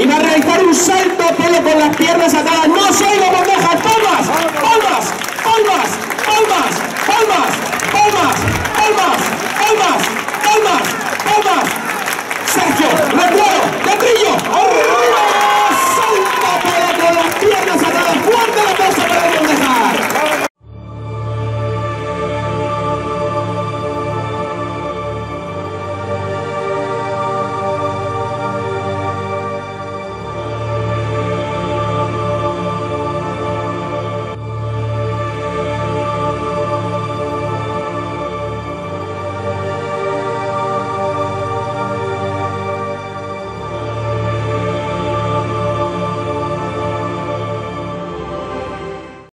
y va a realizar un salto, pelo con las piernas atadas. No soy la bandeja